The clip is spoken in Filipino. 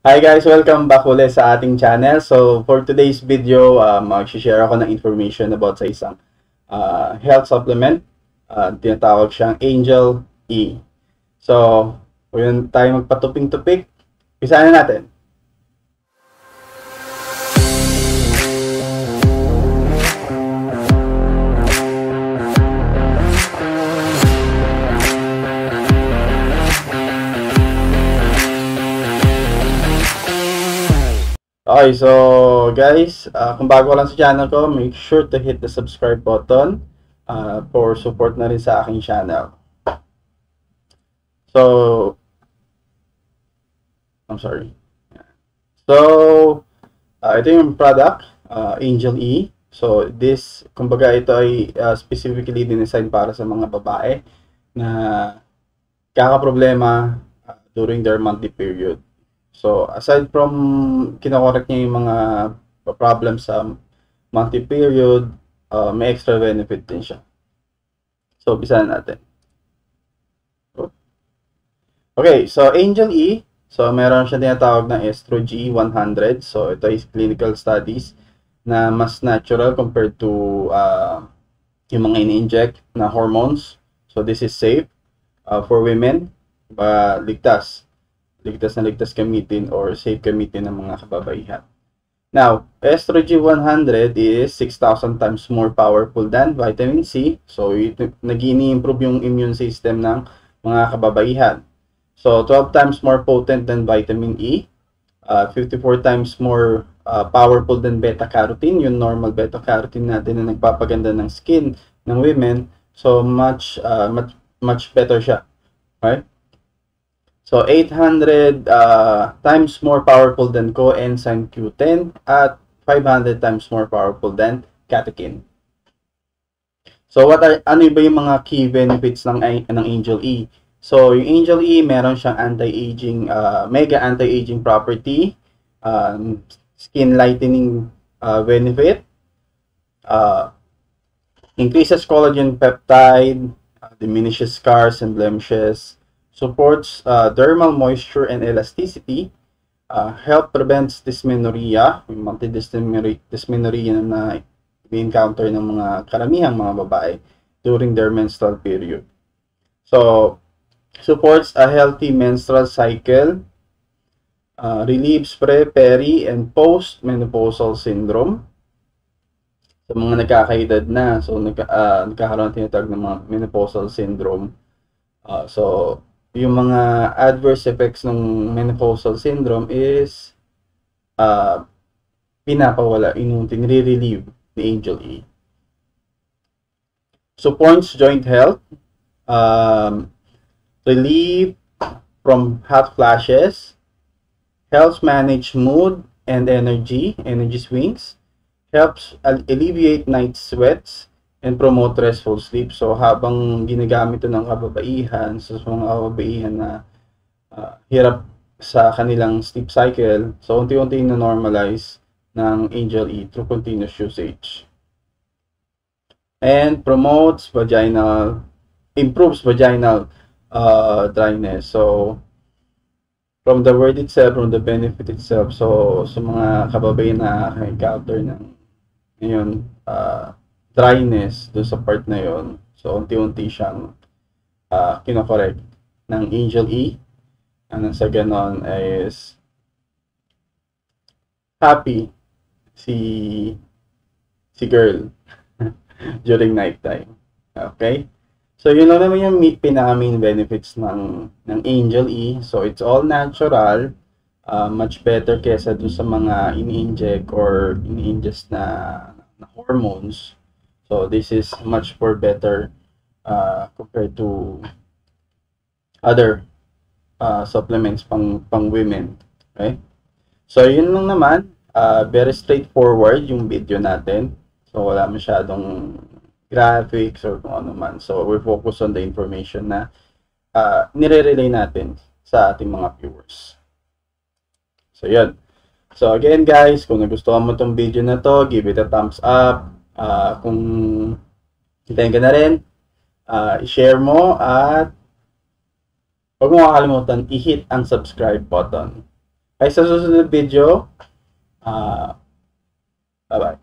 Hi guys, welcome back ulit sa ating channel. So for today's video, uh, mag-share ako ng information about sa isang uh, health supplement. Uh, tinatawag siyang Angel E. So, kung tayo magpatuping-tupik, isa na natin. Okay, so guys, uh, kung bago lang sa channel ko, make sure to hit the subscribe button uh, for support na rin sa aking channel. So, I'm sorry. So, uh, ito yung product, uh, Angel E. So, this, kumbaga ito ay uh, specifically dinesign para sa mga babae na kakaproblema uh, during their monthly period. So, aside from kinokorek niya yung mga problems sa monthly period, uh, may extra benefit din siya. So, bisa natin. Okay, so Angel E, so meron siya tinatawag na Estro G100. So, ito is clinical studies na mas natural compared to uh, yung mga ini-inject na hormones. So, this is safe uh, for women, ba ligtas ligtas na ligtas gamitin or safe gamitin ng mga kababaihan. Now, estrogen 100 is 6,000 times more powerful than vitamin C. So, nag-ini-improve yung immune system ng mga kababaihan. So, 12 times more potent than vitamin E. Uh, 54 times more uh, powerful than beta-carotene, yung normal beta-carotene natin na nagpapaganda ng skin ng women. So, much, uh, much, much better siya. Right? So 800 uh, times more powerful than coenzyme Q10 at 500 times more powerful than catechin. So what are ano ba yung mga key benefits ng ng Angel E? So yung Angel E meron siyang anti-aging uh, mega anti-aging property, uh, skin lightening uh, benefit, uh, increases collagen peptide, uh, diminishes scars and blemishes, supports uh, dermal moisture and elasticity, uh, help prevents dysmenorrhea, yung multidysmenorrhea na encounter ng mga karamihang mga babae during their menstrual period. So, supports a healthy menstrual cycle, uh, relieves pre, peri, and post-menopausal syndrome. Sa mga nagkakaedad na, so nagka, uh, nagkakaroon tinatawag ng mga menopausal syndrome. Uh, so, yung mga adverse effects ng menopausal syndrome is uh, pinapawala, inunti, nire-relieve ni Angel E. So points joint health, um, relief from hot flashes, helps manage mood and energy, energy swings, helps alleviate night sweats, and promote restful sleep. So habang ginagamit ito ng kababaihan, so sa mga kababaihan na uh, hirap sa kanilang sleep cycle, so unti-unti na normalize ng Angel E through continuous usage. And promotes vaginal, improves vaginal uh, dryness. So, from the word itself, from the benefit itself, so sa mga kababaihan na encounter ng ngayon, uh, dryness do sa part na yon So, unti-unti siyang uh, kinokorek ng Angel E. And sa ganon is happy si si girl during night time. Okay? So, yun lang naman yung pinaka main benefits ng, ng Angel E. So, it's all natural. Uh, much better kesa dun sa mga ini-inject or ini-ingest na, na hormones. So this is much more better uh, compared to other uh, supplements pang pang women. Okay? So yun lang naman, uh, very straightforward yung video natin. So wala masyadong graphics or kung ano man. So we focus on the information na uh, nire-relay natin sa ating mga viewers. So yun. So again guys, kung nagustuhan mo tong video na to, give it a thumbs up uh, kung hintayin ka na rin, uh, i-share mo at huwag mo kakalimutan i-hit ang subscribe button. Ay sa susunod video, uh, bye-bye.